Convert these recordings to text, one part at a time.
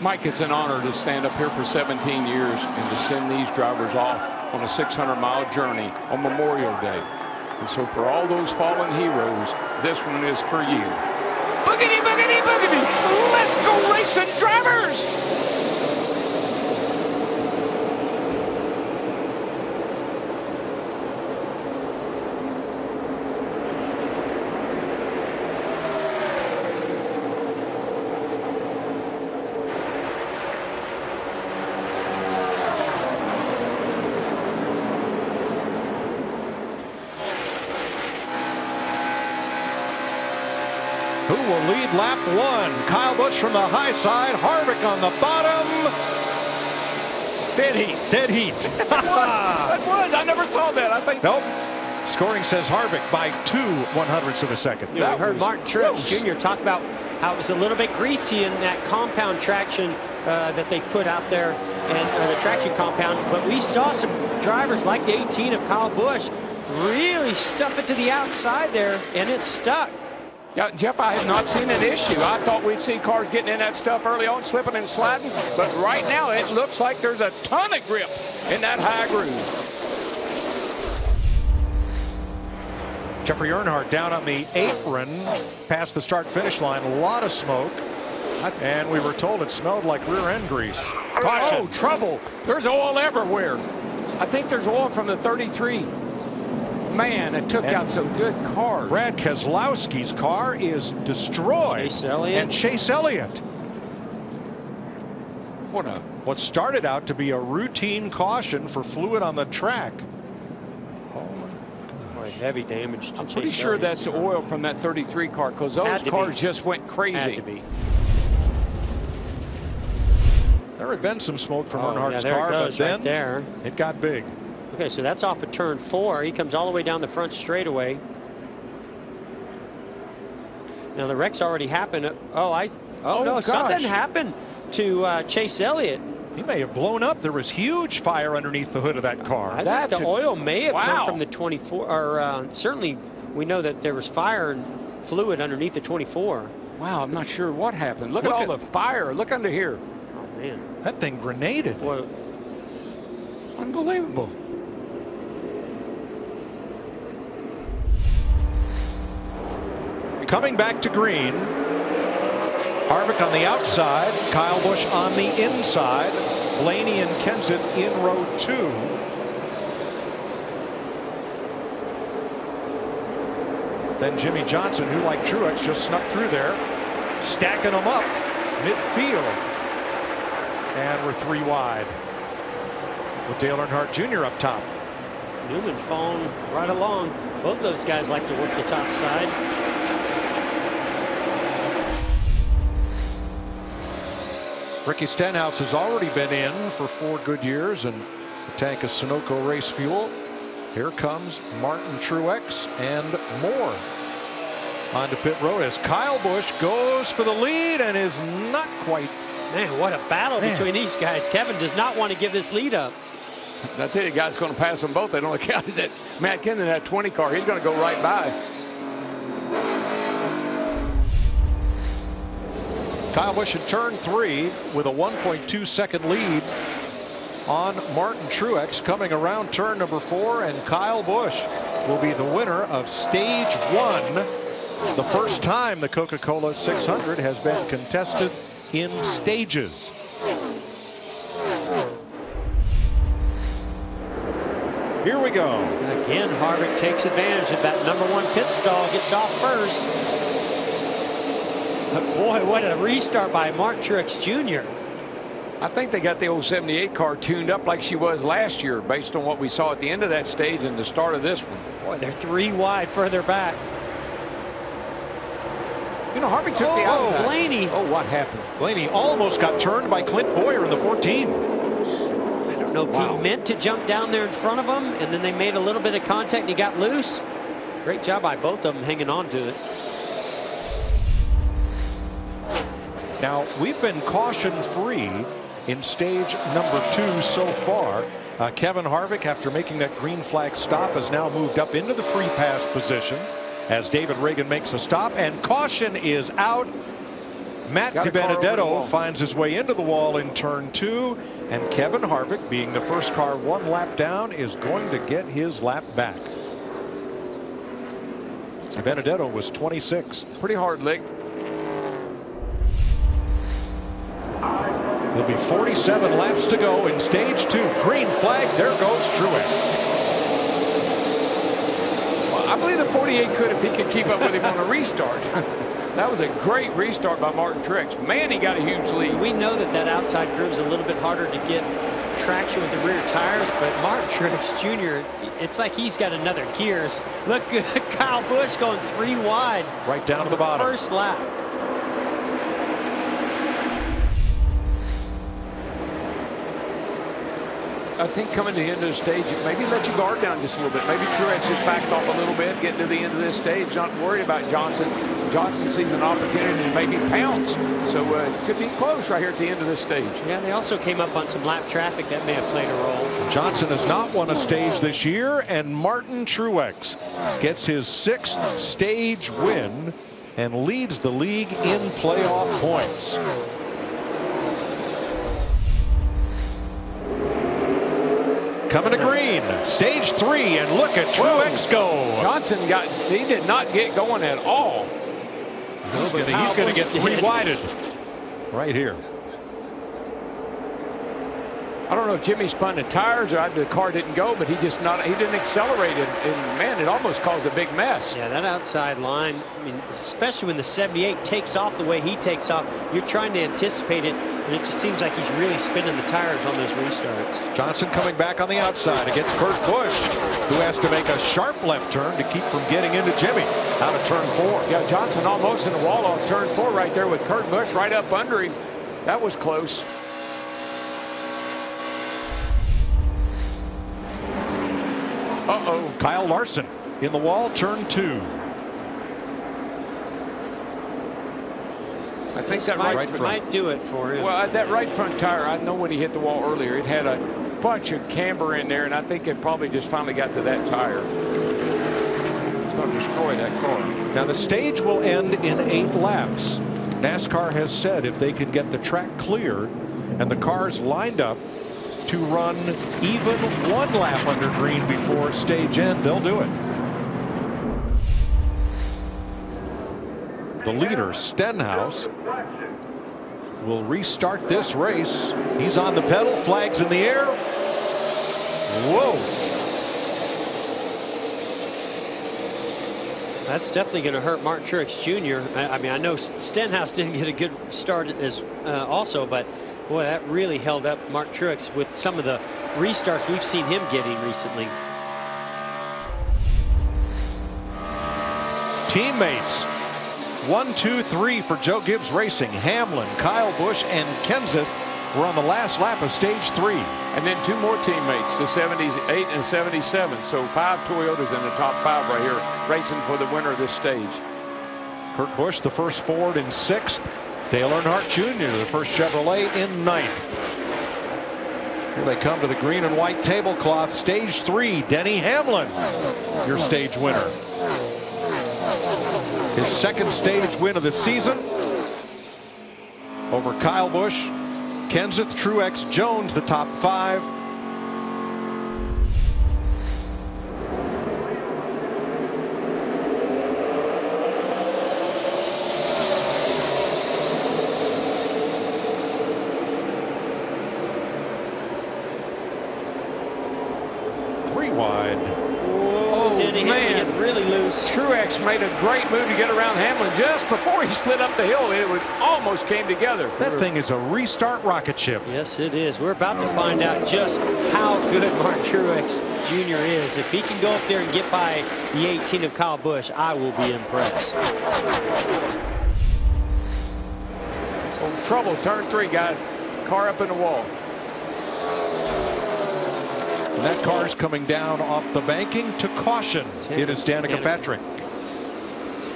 Mike, it's an honor to stand up here for 17 years and to send these drivers off on a 600-mile journey on Memorial Day. And so for all those fallen heroes, this one is for you. Boogity, boogity, boogity! Let's go racing drivers! who will lead lap one. Kyle Busch from the high side, Harvick on the bottom. Dead heat. Dead heat. that was. I never saw that. I think. Nope. Scoring says Harvick by two one hundredths of a second. You know, we heard Martin Truex Jr. talk about how it was a little bit greasy in that compound traction uh, that they put out there and uh, the traction compound. But we saw some drivers like the 18 of Kyle Busch really stuff it to the outside there, and it stuck. Yeah, Jeff, I have not seen an issue. I thought we'd see cars getting in that stuff early on, slipping and sliding. But right now, it looks like there's a ton of grip in that high groove. Jeffrey Earnhardt down on the apron past the start finish line. A lot of smoke. And we were told it smelled like rear end grease. Oh, Caution. Oh, trouble. There's oil everywhere. I think there's oil from the 33 man, it took and out some good cars. Brad Keselowski's car is destroyed. Chase Elliott. And Chase Elliott. What a what started out to be a routine caution for fluid on the track. Oh heavy damage I'm Chase pretty sure Elliott's that's car. oil from that 33 car because those cars be. just went crazy. Had to be. There had been some smoke from oh, Earnhardt's yeah, car, it but then there. it got big. Okay, so that's off of turn four. He comes all the way down the front straightaway. Now the wreck's already happened. Oh, I. Oh, oh no, gosh. something happened to uh, Chase Elliott. He may have blown up. There was huge fire underneath the hood of that car. I That's think the a, oil may have wow. come from the 24, or uh, certainly we know that there was fire and fluid underneath the 24. Wow, I'm not sure what happened. Look, Look at all at, the fire. Look under here. Oh man, that thing grenaded. Boy. Unbelievable. Coming back to green. Harvick on the outside. Kyle Busch on the inside. Blaney and Kenseth in row two. Then Jimmie Johnson, who like Truex just snuck through there, stacking them up midfield. And we're three wide with Dale Earnhardt Jr. up top. Newman phone right along. Both those guys like to work the top side. Ricky Stenhouse has already been in for four good years and a tank of Sunoco race fuel. Here comes Martin Truex and more. Onto pit road as Kyle Busch goes for the lead and is not quite. Man, what a battle Man. between these guys. Kevin does not want to give this lead up. I tell you, guy's going to pass them both. They don't count that Matt Kenseth had 20 car. He's going to go right by. Kyle Busch in turn three with a 1.2 second lead on Martin Truex coming around turn number four and Kyle Busch will be the winner of stage one. The first time the Coca-Cola 600 has been contested in stages. Here we go. Again, Harvick takes advantage of that number one pit stall, gets off first. But boy, what a restart by Mark Truex Jr. I think they got the old 78 car tuned up like she was last year based on what we saw at the end of that stage and the start of this one. Boy, they're three wide further back. You know, Harvick took the Oh, outside. Blaney. Oh, what happened? Blaney almost got turned by Clint Bowyer in the 14. I don't know if Wow. he meant to jump down there in front of him, and then they made a little bit of contact and he got loose. Great job by both of them hanging on to it. Now, we've been caution free in stage number two so far. Uh, Kevin Harvick, after making that green flag stop, has now moved up into the free pass position as David Ragan makes a stop, and caution is out. Matt Got a car over the DiBenedetto finds his way into the wall in turn two, and Kevin Harvick, being the first car one lap down, is going to get his lap back. DiBenedetto was 26th. Pretty hard lick. There'll be 47 laps to go in stage two. Green flag. There goes Truex. Well, I believe the 48 could if he could keep up with him on a restart. that was a great restart by Martin Truex. Man, he got a huge lead. We know that that outside groove is a little bit harder to get traction with the rear tires, but Martin Truex Jr., it's like he's got another gears. Look, Kyle Busch going three wide. Right down to the bottom. First lap. I think coming to the end of the stage, maybe let your guard down just a little bit. Maybe Truex just backed off a little bit, getting to the end of this stage, not worried about Johnson. Johnson sees an opportunity to maybe pounce. So uh, it could be close right here at the end of this stage. Yeah, they also came up on some lap traffic that may have played a role. Johnson has not won a stage this year, and Martin Truex gets his sixth stage win and leads the league in playoff points. Coming to green, stage three, and look at Truex go. Johnson got, he did not get going at all. He's gonna, he's gonna get three-wided right here. I don't know if Jimmie spun the tires or the car didn't go, but he just not, he didn't accelerate it. And man, it almost caused a big mess. Yeah, that outside line, I mean, especially when the 78 takes off the way he takes off, you're trying to anticipate it, and it just seems like he's really spinning the tires on those restarts. Johnson coming back on the outside against Kurt Busch, who has to make a sharp left turn to keep from getting into Jimmie out of turn four. Yeah, Johnson almost in the wall off turn four right there with Kurt Busch right up under him. That was close. Uh-oh. Kyle Larson in the wall, turn two. I think This that might, right, front. might do it for him. Well, that right front tire, I know when he hit the wall earlier, it had a bunch of camber in there, and I think it probably just finally got to that tire. It's going to destroy that car. Now the stage will end in eight laps. NASCAR has said if they can get the track cleared and the cars lined up to run even one lap under green before stage end, they'll do it. The leader, Stenhouse, will restart this race. He's on the pedal, flags in the air. Whoa. That's definitely going to hurt Martin Truex Jr. I, I mean, I know Stenhouse didn't get a good start as uh, also, but boy, that really held up Martin Truex with some of the restarts we've seen him getting recently. Teammates. One, two, three for Joe Gibbs Racing. Hamlin, Kyle Busch, and Kenseth were on the last lap of stage three. And then two more teammates, the 78 and 77. So five Toyotas in the top five right here, racing for the winner of this stage. Kurt Busch, the first Ford in sixth. Dale Earnhardt Jr., the first Chevrolet in ninth. Here they come to the green and white tablecloth. Stage three, Denny Hamlin, your stage winner. His second stage win of the season over Kyle Busch, Kenseth, Truex, Jones, the top five. Three wide. Whoa, Denny Hamlin man. getting really loose. Truex made a great move to get around Hamlin just before he slid up the hill. It would, almost came together. That thing is a restart rocket ship. Yes, it is. We're about to find out just how good Martin Truex Jr. is. If he can go up there and get by the 18 of Kyle Busch, I will be impressed. Oh, trouble, turn three, guys. Car up in the wall. And that car's coming down off the banking to caution. It is Danica Danica. Patrick.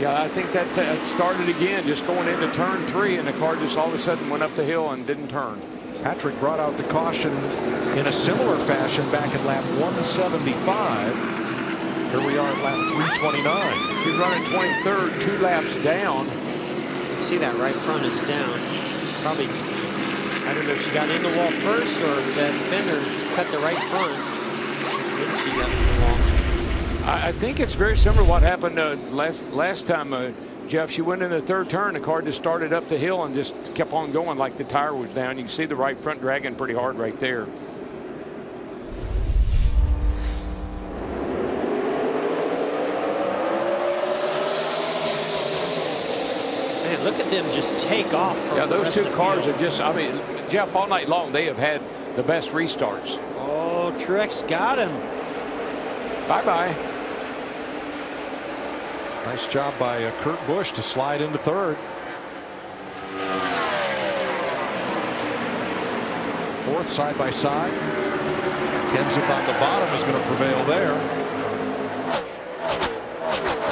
Yeah, I think that uh, started again, just going into turn three, and the car just all of a sudden went up the hill and didn't turn. Patrick brought out the caution in a similar fashion back at lap 175. Here we are at lap 329. He's running 23rd, two laps down. See that right front is down. Probably, I don't know if she got in the wall first or if that fender cut the right front. Then she got in the wall. I, I think it's very similar to what happened uh, last last time, uh, Jeff. She went in the third turn. The car just started up the hill and just kept on going like the tire was down. You can see the right front dragging pretty hard right there. Man, look at them just take off. Yeah, those two cars field. have just, I mean, Jeff, all night long, they have had the best restarts. Truex got him. Bye-bye. Nice job by uh, Kurt Busch to slide into third. Fourth side by side. Kenseth on the bottom is going to prevail there.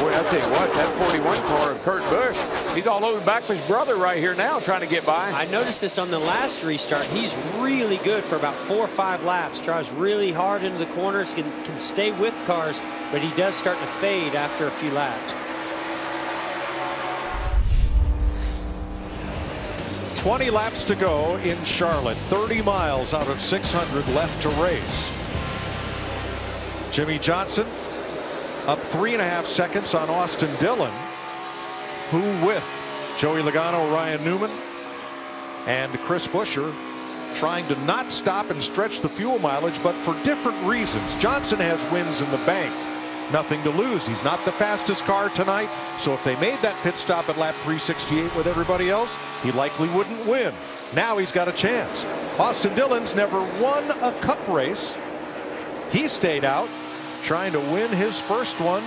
Boy, I'll tell you what, that 41 car of Kurt Busch, he's all over the back of his brother right here now trying to get by. I noticed this on the last restart. He's really good for about four or five laps. Drives really hard into the corners, can, can stay with cars, but he does start to fade after a few laps. 20 laps to go in Charlotte. 30 miles out of 600 left to race. Jimmie Johnson up three and a half seconds on Austin Dillon, who with Joey Logano, Ryan Newman, and Chris Buescher trying to not stop and stretch the fuel mileage, but for different reasons. Johnson has wins in the bank. Nothing to lose. He's not the fastest car tonight. So if they made that pit stop at lap 368 with everybody else, he likely wouldn't win. Now he's got a chance. Austin Dillon's never won a cup race. He stayed out trying to win his first one.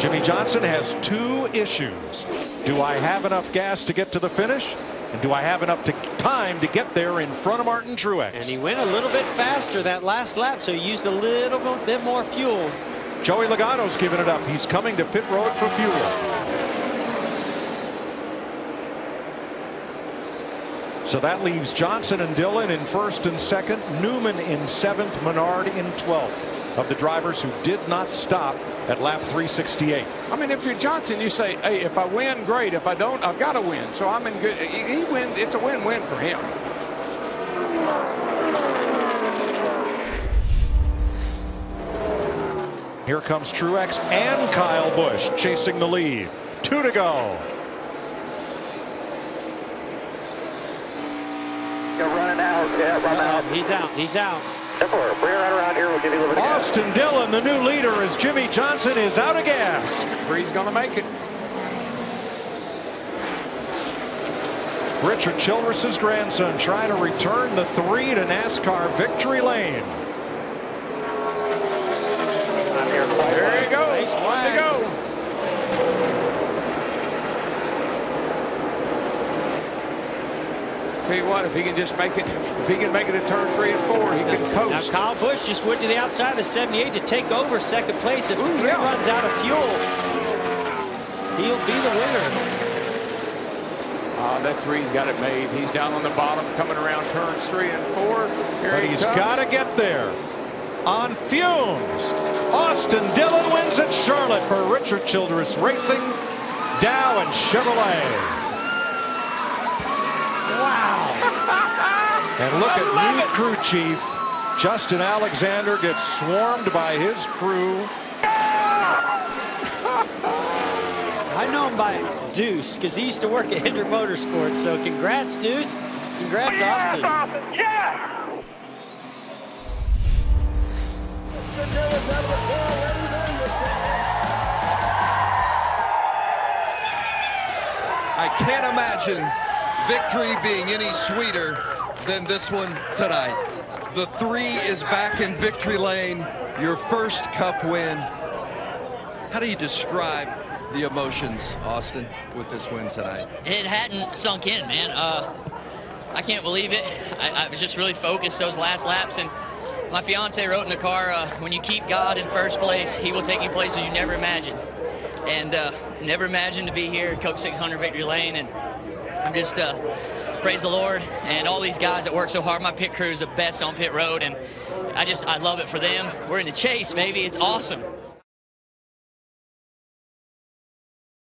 Jimmie Johnson has two issues. Do I have enough gas to get to the finish? And do I have enough to, time to get there in front of Martin Truex? And he went a little bit faster that last lap, so he used a little bit more fuel. Joey Logano's giving it up. He's coming to pit road for fuel. So that leaves Johnson and Dillon in first and second, Newman in seventh, Menard in 12th of the drivers who did not stop at lap 368. I mean, if you're Johnson, you say, hey, if I win, great. If I don't, I've got to win. So I'm in good. He, he wins. It's a win-win for him. Here comes Truex and Kyle Busch chasing the lead. Two to go. You're running out. Yeah, run out. He's out. He's out. Temporary. Bring it right around here. We'll give you a little bit of gas. Austin Dillon, the new leader, as Jimmie Johnson is out of gas. Three's going to make it. Richard Childress's grandson trying to return the three to NASCAR victory lane. I'm here in the white There line. you go. Nice One to flag. go. Tell you what, if he can just make it, if he can make it to turn three and four, he can Now coast. Kyle Busch just went to the outside of the 78 to take over second place. If the Ooh, three yeah. runs out of fuel, he'll be the winner. Ah, that three's got it made. He's down on the bottom, coming around turns three and four. Here But he he's comes. got to get there. On fumes, Austin Dillon wins at Charlotte for Richard Childress Racing, Dow and Chevrolet. Wow. And look I at love new it. crew chief Justin Alexander gets swarmed by his crew. I know him by Deuce because he used to work at Hendrick Motorsports. So congrats, Deuce. Congrats, Austin. Austin. Yeah. I can't imagine victory being any sweeter than this one tonight. The three is back in victory lane, your first cup win. How do you describe the emotions, Austin, with this win tonight? It hadn't sunk in, man. Uh, I can't believe it. I, I was just really focused those last laps, and my fiance wrote in the car, uh, "When you keep God in first place, He will take you places you never imagined." And uh, never imagined to be here at Coke 600 Victory Lane, and I'm just uh, praise the Lord and all these guys that work so hard. My pit crew is the best on pit road, and I just I love it for them. We're in the chase, baby. It's awesome.